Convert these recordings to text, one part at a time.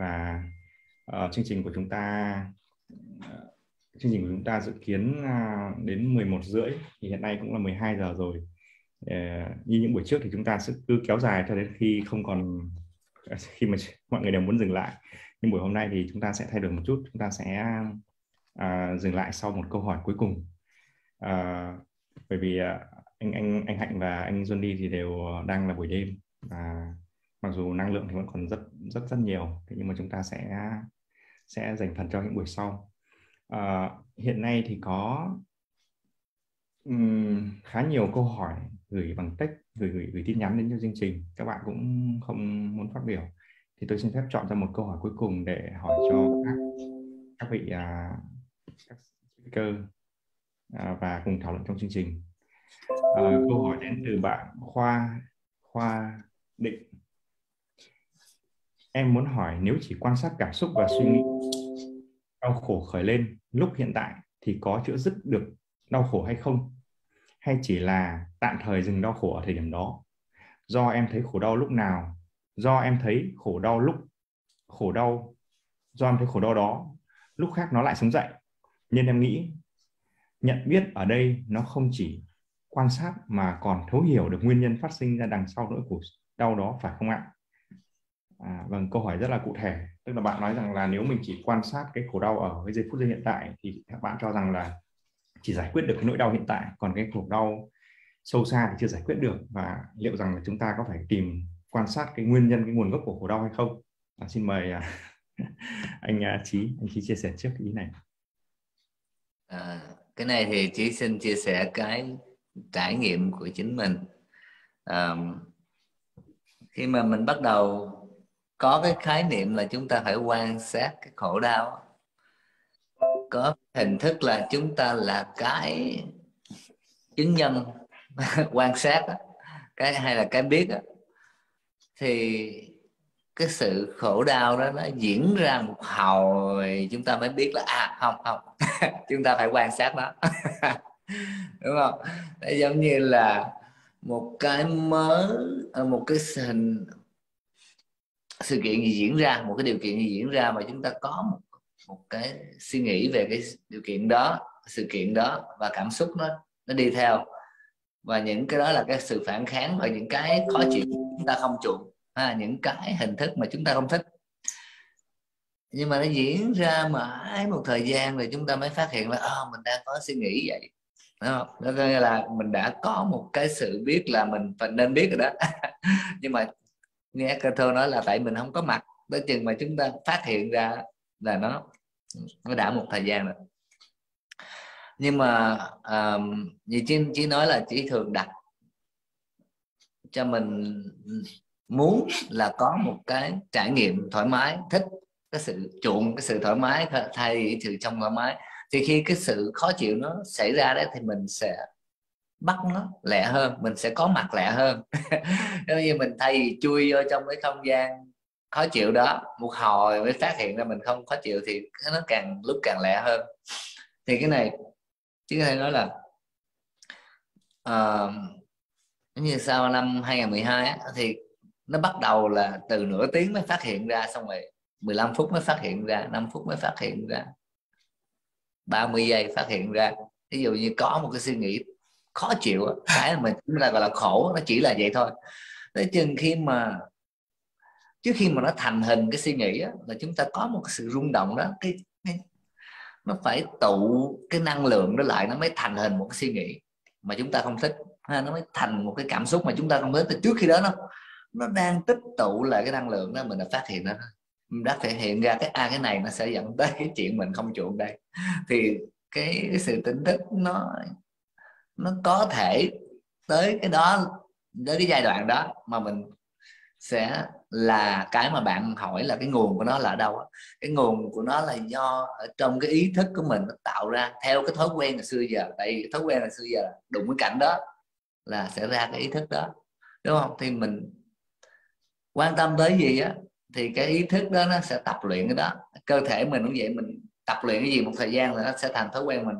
và uh, chương trình của chúng ta uh, chương trình của chúng ta dự kiến uh, đến 11 rưỡi thì hiện nay cũng là 12 giờ rồi. Uh, như những buổi trước thì chúng ta sẽ cứ kéo dài cho đến khi không còn khi mà mọi người đều muốn dừng lại. Nhưng buổi hôm nay thì chúng ta sẽ thay đổi một chút chúng ta sẽ uh, dừng lại sau một câu hỏi cuối cùng. Uh, bởi vì uh, anh anh anh Hạnh và anh Johnny thì đều đang là buổi đêm. Và mặc dù năng lượng thì vẫn còn rất rất rất nhiều. Thế nhưng mà chúng ta sẽ sẽ dành phần cho những buổi sau. À, hiện nay thì có um, khá nhiều câu hỏi gửi bằng text gửi gửi gửi tin nhắn đến cho chương trình. Các bạn cũng không muốn phát biểu. Thì tôi xin phép chọn ra một câu hỏi cuối cùng để hỏi cho các các vị uh, các speaker uh, và cùng thảo luận trong chương trình. Uh, câu hỏi đến từ bạn khoa khoa định em muốn hỏi nếu chỉ quan sát cảm xúc và suy nghĩ, đau khổ khởi lên lúc hiện tại thì có chữa dứt được đau khổ hay không? Hay chỉ là tạm thời dừng đau khổ ở thời điểm đó? Do em thấy khổ đau lúc nào? Do em thấy khổ đau lúc, khổ đau, do em thấy khổ đau đó, lúc khác nó lại sống dậy? Nên em nghĩ, nhận biết ở đây nó không chỉ quan sát mà còn thấu hiểu được nguyên nhân phát sinh ra đằng sau nỗi khổ đau đó, phải không ạ? À, vâng, câu hỏi rất là cụ thể. Tức là bạn nói rằng là nếu mình chỉ quan sát cái khổ đau ở cái giây phút giây hiện tại thì các bạn cho rằng là chỉ giải quyết được cái nỗi đau hiện tại, còn cái khổ đau sâu xa thì chưa giải quyết được và liệu rằng là chúng ta có phải tìm quan sát cái nguyên nhân cái nguồn gốc của khổ đau hay không? À, xin mời à, anh à, Chí, anh Chí chia sẻ trước ý này. À, cái này thì Chí xin chia sẻ cái trải nghiệm của chính mình. À, khi mà mình bắt đầu có cái khái niệm là chúng ta phải quan sát cái khổ đau có hình thức là chúng ta là cái chứng nhân quan sát đó, cái hay là cái biết đó, thì cái sự khổ đau đó nó diễn ra một hồi chúng ta mới biết là à không không chúng ta phải quan sát nó. Đúng không? Nó giống như là một cái mới à, một cái hình sự kiện gì diễn ra một cái điều kiện gì diễn ra mà chúng ta có một một cái suy nghĩ về cái điều kiện đó sự kiện đó và cảm xúc nó nó đi theo. Và những cái đó là cái sự phản kháng và những cái khó chịu chúng ta không chuộng à, những cái hình thức mà chúng ta không thích. Nhưng mà nó diễn ra mãi một thời gian rồi chúng ta mới phát hiện là à, mình đang có suy nghĩ vậy. Đúng không? Đó nghĩa là mình đã có một cái sự biết là mình phải nên biết rồi đó. Nhưng mà nghe thơ nói là tại mình không có mặt tới chừng mà chúng ta phát hiện ra là nó nó đã một thời gian rồi. Nhưng mà um, như chỉ, chỉ nói là chỉ thường đặt cho mình muốn là có một cái trải nghiệm thoải mái thích cái sự chuộng cái sự thoải mái thay vì sự trong thoải mái. Thì khi cái sự khó chịu nó xảy ra đấy thì mình sẽ bắt nó lẹ hơn mình sẽ có mặt lẹ hơn. Nếu như mình thay vì chui vô trong cái không gian khó chịu đó một hồi mới phát hiện ra mình không khó chịu thì nó càng lúc càng lẹ hơn. Thì cái này chứ có thể nói là uh, như sau năm 2012 á, thì nó bắt đầu là từ nửa tiếng mới phát hiện ra xong rồi 15 phút mới phát hiện ra 5 phút mới phát hiện ra 30 giây phát hiện ra. Ví dụ như có một cái suy nghĩ khó chịu cái mà chúng ta gọi là khổ nó chỉ là vậy thôi. Tới chừng khi mà trước khi mà nó thành hình cái suy nghĩ đó, là chúng ta có một sự rung động đó cái, cái nó phải tụ cái năng lượng đó lại nó mới thành hình một cái suy nghĩ mà chúng ta không thích ha, nó mới thành một cái cảm xúc mà chúng ta không thích. Thì trước khi đó nó nó đang tích tụ lại cái năng lượng đó mình đã phát hiện ra mình đã thể hiện ra cái a à, cái này nó sẽ dẫn tới cái chuyện mình không chuộng đây. Thì cái, cái sự tỉnh thức nó nó có thể tới cái đó, tới cái giai đoạn đó mà mình sẽ là cái mà bạn hỏi là cái nguồn của nó là ở đâu cái nguồn của nó là do ở trong cái ý thức của mình nó tạo ra theo cái thói quen ngày xưa giờ. Tại vì thói quen ngày xưa giờ đụng cái cảnh đó là sẽ ra cái ý thức đó, đúng không? Thì mình quan tâm tới gì á, thì cái ý thức đó nó sẽ tập luyện cái đó. Cơ thể mình cũng vậy, mình tập luyện cái gì một thời gian là nó sẽ thành thói quen mình.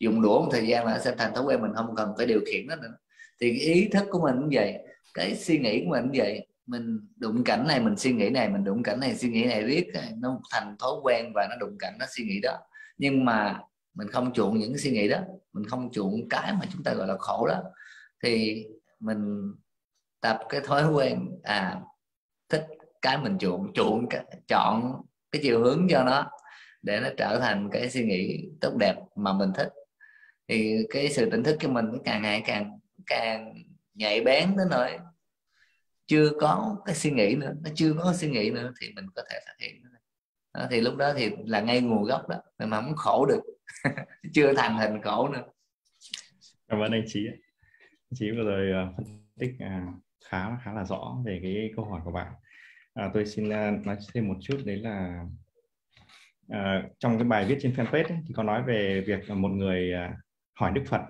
Dùng đũa một thời gian là nó sẽ thành thói quen mình, không cần phải điều khiển nó nữa. Thì cái ý thức của mình cũng vậy, cái suy nghĩ của mình cũng vậy. Mình đụng cảnh này, mình suy nghĩ này, mình đụng cảnh này, suy nghĩ này riết, nó thành thói quen và nó đụng cảnh, nó suy nghĩ đó. Nhưng mà mình không chuộng những suy nghĩ đó, mình không chuộng cái mà chúng ta gọi là khổ đó. Thì mình tập cái thói quen à thích cái mình chuộng chuộng chọn cái chiều hướng cho nó để nó trở thành cái suy nghĩ tốt đẹp mà mình thích. Thì cái sự tỉnh thức cho mình càng ngày càng càng nhạy bén đến nỗi chưa có cái suy nghĩ nữa nó chưa có suy nghĩ nữa thì mình có thể phát hiện đó, thì lúc đó thì là ngay nguồn gốc đó mà không khổ được. Chưa thành hình khổ nữa. Cảm ơn anh chị anh chị vừa rồi ờ, phân tích ờ, khá khá là rõ về cái câu hỏi của bạn. À, tôi xin ờ, nói thêm một chút đấy là uh, trong cái bài viết trên fanpage ấy, thì có nói về việc một người uh, hỏi Đức Phật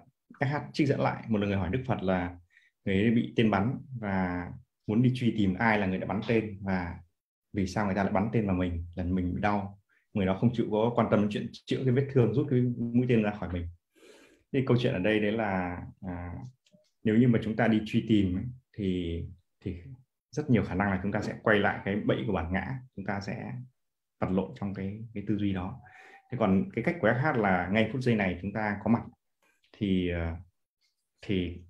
các hát trích dẫn lại một người hỏi Đức Phật là người ấy bị tên bắn và muốn đi truy tìm ai là người đã bắn tên và vì sao người ta lại bắn tên vào mình là mình bị đau. Người đó không chịu có quan tâm chuyện chữa cái vết thương rút cái mũi tên ra khỏi mình. Thì câu chuyện ở đây đấy là à, nếu như mà chúng ta đi truy tìm ấy, thì thì rất nhiều khả năng là chúng ta sẽ quay lại cái bẫy của bản ngã chúng ta sẽ vật lộn trong cái cái tư duy đó. Thế còn cái cách của FH là ngay phút giây này chúng ta có mặt. Thì ờ, thì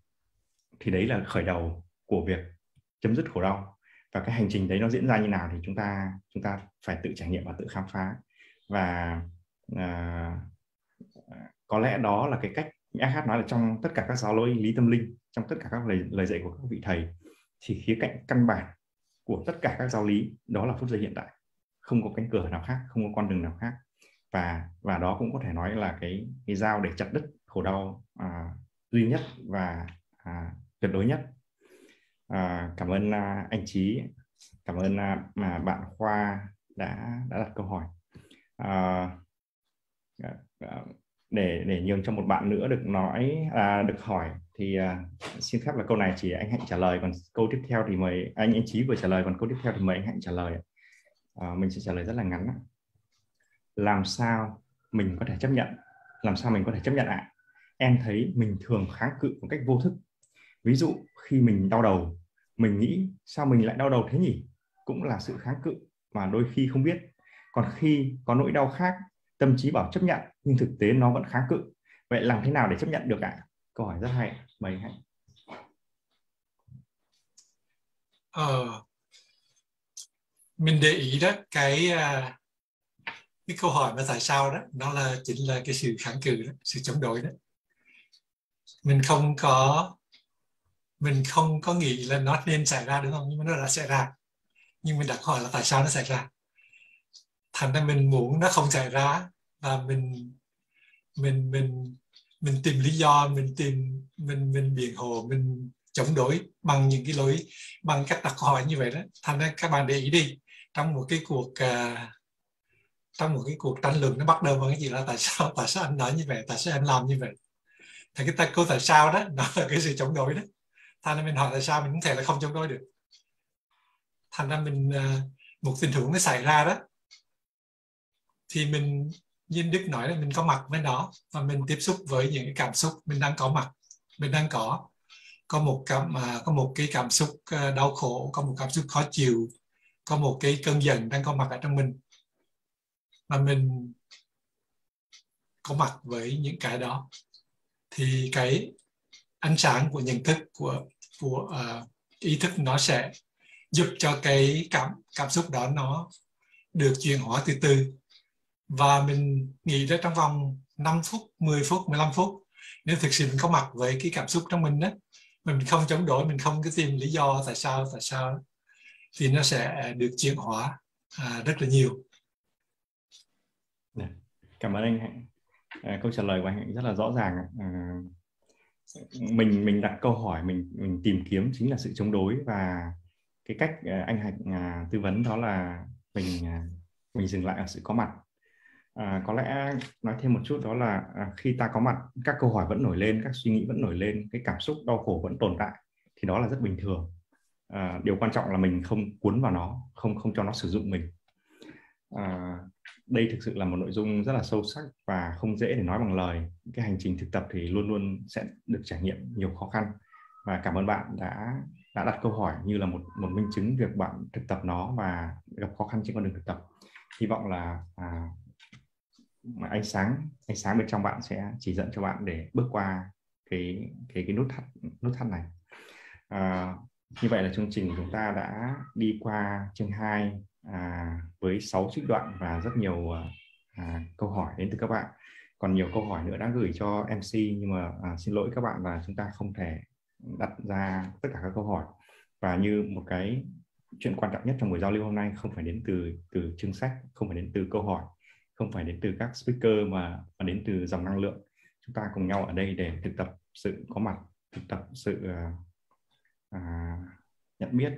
thì đấy là khởi đầu của việc chấm dứt khổ đau. Và cái hành trình đấy nó diễn ra như nào thì chúng ta chúng ta phải tự trải nghiệm và tự khám phá. Và à, có lẽ đó là cái cách FH nói là trong tất cả các giáo lối lý tâm linh trong tất cả các lời, lời dạy của các vị thầy thì khía cạnh căn bản của tất cả các giáo lý đó là phút giây hiện tại không có cánh cửa nào khác không có con đường nào khác. Và và đó cũng có thể nói là cái cái dao để chặt đứt khổ đau à, duy nhất và à, tuyệt đối nhất. À, cảm ơn à, anh trí cảm ơn à, mà bạn khoa đã đã đặt câu hỏi. À, à, à để để nhường cho một bạn nữa được nói à, được hỏi thì à, xin phép là câu này chỉ anh hạnh trả lời còn câu tiếp theo thì mời anh anh trí vừa trả lời còn câu tiếp theo thì mời anh hạnh trả lời à, mình sẽ trả lời rất là ngắn làm sao mình có thể chấp nhận? Làm sao mình có thể chấp nhận ạ? À? em thấy mình thường kháng cự một cách vô thức. Ví dụ khi mình đau đầu mình nghĩ sao mình lại đau đầu thế nhỉ? Cũng là sự kháng cự mà đôi khi không biết. Còn khi có nỗi đau khác tâm trí bảo chấp nhận nhưng thực tế nó vẫn kháng cự. Vậy làm thế nào để chấp nhận được ạ? À? câu hỏi rất hay mời hãy. Ờ, mình để ý đó cái à, cái câu hỏi mà tại sao đó nó là chính là cái sự kháng cự đó, sự chống đối đó. Mình không có mình không có nghĩ là nó nên xảy ra đúng không? Nhưng mà nó đã xảy ra. Nhưng mình đặt hỏi là tại sao nó xảy ra? Thành ra mình muốn nó không xảy ra và mình mình mình mình tìm lý do mình tìm mình mình biện hộ mình chống đối bằng những cái lối bằng cách đặt câu hỏi như vậy đó. Thành ra các bạn để ý đi trong một cái cuộc uh, trong một cái cuộc tranh luận nó bắt đầu bằng cái gì là tại sao tại sao anh nói như vậy tại sao anh làm như vậy? Thì cái ta câu tại sao đó nó là cái sự chống đối đó. Thành ra mình hỏi tại sao mình không thể là không chống đối được. Thành ra mình uh, một tình huống nó xảy ra đó thì mình như Đức nói là mình có mặt với nó và mình tiếp xúc với những cái cảm xúc mình đang có mặt mình đang có. Có một cảm à, có một cái cảm xúc đau khổ có một cảm xúc khó chịu có một cái cơn giận đang có mặt ở trong mình. Mà mình có mặt với những cái đó. Thì cái ánh sáng của nhận thức của của uh, ý thức nó sẽ giúp cho cái cảm cảm xúc đó nó được chuyển hóa từ từ. Và mình nghĩ ra trong vòng 5 phút, 10 phút, 15 phút nếu thực sự mình có mặt với cái cảm xúc trong mình đó mình không chống đối, mình không cái tìm lý do tại sao, tại sao thì nó sẽ được chuyển hóa à, rất là nhiều. Dạ. Cảm ơn anh Hạnh. À, câu trả lời của anh Hạnh rất là rõ ràng. À, mình mình đặt câu hỏi, mình mình tìm kiếm chính là sự chống đối và cái cách à, anh Hạnh à, tư vấn đó là mình à, mình dừng lại ở sự có mặt à, có lẽ nói thêm một chút đó là à, khi ta có mặt các câu hỏi vẫn nổi lên các suy nghĩ vẫn nổi lên cái cảm xúc đau khổ vẫn tồn tại thì đó là rất bình thường à, điều quan trọng là mình không cuốn vào nó không không cho nó sử dụng mình. À, đây thực sự là một nội dung rất là sâu sắc và không dễ để nói bằng lời. Cái hành trình thực tập thì luôn luôn sẽ được trải nghiệm nhiều khó khăn. Và cảm ơn bạn đã đã đặt câu hỏi như là một một minh chứng việc bạn thực tập nó và gặp khó khăn trên con đường thực tập. Hy vọng là à, ánh sáng ánh sáng bên trong bạn sẽ chỉ dẫn cho bạn để bước qua cái cái cái nút thắt nút thắt này. À, như vậy là chương trình chúng ta đã đi qua chương 2 à, với 6 trích đoạn và rất nhiều à, à, câu hỏi đến từ các bạn. Còn nhiều câu hỏi nữa đã gửi cho MC nhưng mà à, xin lỗi các bạn là chúng ta không thể đặt ra tất cả các câu hỏi. Và như một cái chuyện quan trọng nhất trong buổi giao lưu hôm nay không phải đến từ từ chương sách không phải đến từ câu hỏi không phải đến từ các speaker mà mà đến từ dòng năng lượng. Chúng ta cùng nhau ở đây để thực tập sự có mặt thực tập sự à, à, nhận biết.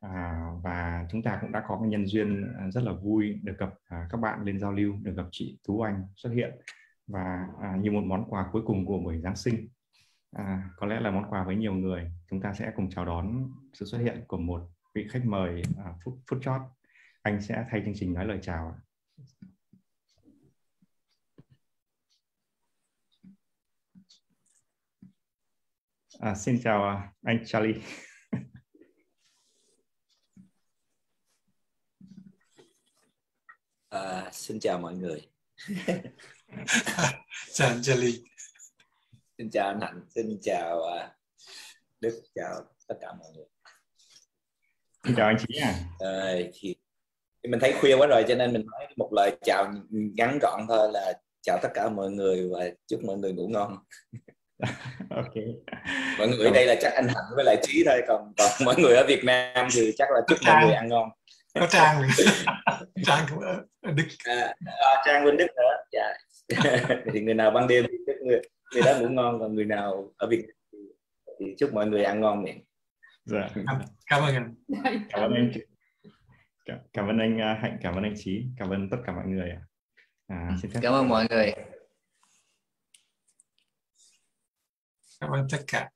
À, và chúng ta cũng đã có cái nhân duyên à, rất là vui được gặp à, các bạn lên giao lưu được gặp chị Tú Anh xuất hiện và à, như một món quà cuối cùng của buổi Giáng sinh. À, có lẽ là món quà với nhiều người chúng ta sẽ cùng chào đón sự xuất hiện của một vị khách mời à, phút phút chót. Anh sẽ thay chương trình nói lời chào à, xin chào à, anh Charlie À, xin chào mọi người. chào anh Charlie. Xin chào anh Hạnh, xin chào uh, Đức, chào tất cả mọi người. Xin chào anh Chí à. À, thì mình thấy khuya quá rồi cho nên mình nói một lời chào ngắn gọn thôi là chào tất cả mọi người và chúc mọi người ngủ ngon. ok. Mọi người ở đây là chắc anh Hạnh với lại Trí thôi, còn còn mọi người ở Việt Nam thì chắc là chúc mọi người ăn ngon. Có trang trang cũng ở đức. À, à, trang bên đức nữa. Dạ. Thì người nào ban đêm thì chúc người người đó ngủ ngon còn người nào ở việt thì, thì chúc mọi người ăn ngon miệng. Dạ. cảm ơn anh. Cảm ơn anh cảm ơn anh à, hạnh cảm ơn anh trí. Cảm ơn tất cả mọi người à, xin phép. Cảm ơn mọi người cảm ơn tất cả